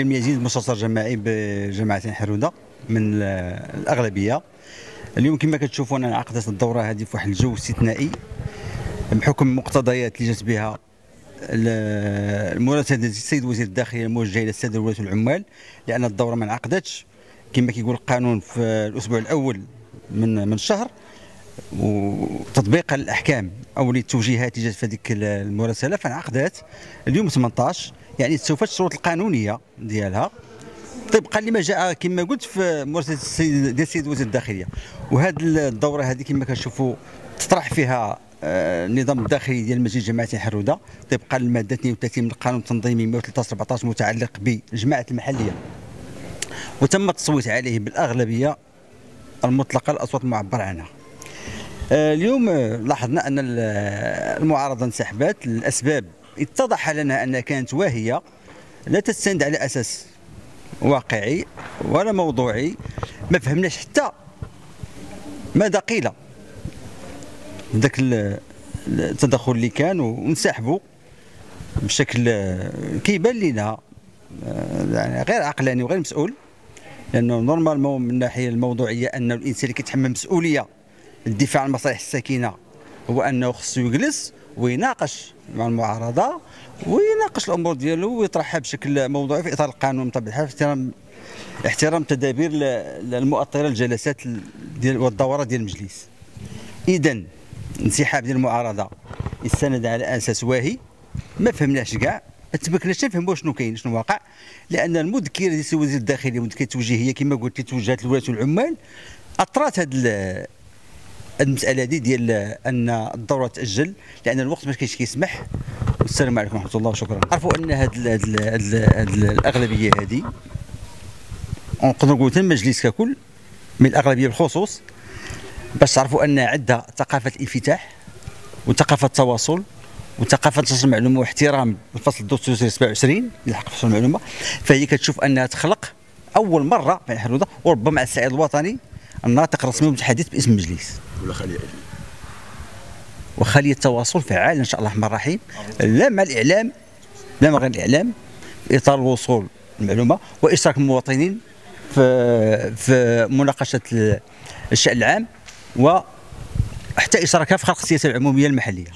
يزيد مستشار جماعي بجماعة حرودة من الأغلبية. اليوم كما كتشوفوا أنا عقدت الدورة هذه في واحد الجو استثنائي بحكم مقتضيات اللي جات بها المراسله السيد وزير الداخليه الموجهة إلى السادة ولاة العمال لأن الدورة ما انعقدتش. كما كيقول القانون في الأسبوع الأول من من الشهر وتطبيق الأحكام أو التوجيهات اللي جات في هذيك المراسلة فانعقدت. اليوم 18 يعني استوفت الشروط القانونية ديالها. طبقا لما جاء كما قلت في مراسلة السيد ديال السيد وزير الداخلية. وهذه الدورة هذه كما كنشوفوا تطرح فيها آه، النظام الداخلي ديال المجلس الجماعي حرودة. طبقا للماده 32 من القانون التنظيمي 113 14 متعلق بالجماعه المحلية. وتم التصويت عليه بالأغلبية المطلقة الأصوات المعبر عنها. اليوم آه، لاحظنا أن المعارضة انسحبت. الأسباب اتضح لنا انها كانت واهية لا تستند على أساس واقعي ولا موضوعي. ما فهمناش حتى ماذا قيل. ذاك التدخل اللي كان وانسحبوا بشكل كيبان لنا يعني غير عقلاني وغير مسؤول لأنه نورمالمون من الناحية الموضوعية انه الإنسان اللي كيتحمل مسؤولية الدفاع عن مصالح الساكنة هو أنه خصو يجلس ويناقش مع المعارضة ويناقش الأمور ديالو ويطرحها بشكل موضوعي في إطار القانون بطبيعة الحال احترام احترام تدابير المؤطره الجلسات ديال والدورات ديال المجلس. اذا انسحاب ديال المعارضة يستند على أساس واهي. ما فهمناش كاع ما تمكناش نفهموا شنو كاين شنو واقع. لأن المذكرة ديال وزير الداخلية المذكرة التوجيهية كما قلت توجهات لولاة العمال أطرات هذا المسألة دي ديال أن الدورة تأجل لأن الوقت ما كاينش كيسمح. والسلام عليكم ورحمة الله وشكرا. عرفوا أن هاد الأغلبية هذه نقدر نقول المجلس ككل من الأغلبية بالخصوص باش تعرفوا أن عندها ثقافه الانفتاح وثقافه التواصل وثقافة نشر المعلومة واحترام الفصل الدستوري 27 لحق فصل المعلومة. فهي كتشوف أنها تخلق أول مرة في الحدود وربما على الصعيد الوطني الناطق الرسمي المتحدث باسم المجلس. ولا خليه وخليه التواصل فعال إن شاء الله الرحمن الرحيم. لا مع الإعلام لا مع غير الإعلام في إطار الوصول المعلومة وإشراك المواطنين في في مناقشة الشأن العام وحتى إشراكها في خلق السياسة العمومية المحلية.